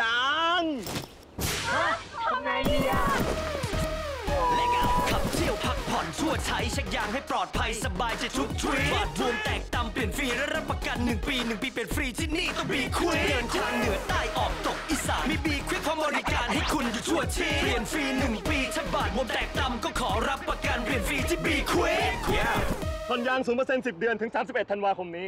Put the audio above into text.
ยังทำไงดีอะเล็กเอาขับเที่ยวพักผ่อนชั่วใช้เช็คยางให้ปลอดภัยสบายใจทุกทริปบาดรวมแตกตำเปลี่ยนฟรีและรับประกัน 1 ปี 1 ปีเป็นฟรีที่นี่ต้องบีควิกเดินทางเหนือใต้ออกตกอีสานมีบีควิกพร้อมบริการให้คุณอยู่ทั่วทีเปลี่ยนฟรี 1 ปีถ้าบาดรวมแตกตำก็ขอรับประกันเปลี่ยนฟรีที่บีควิกผ่อนยาง 0% 10 เดือนถึง 31 ธันวาคมนี้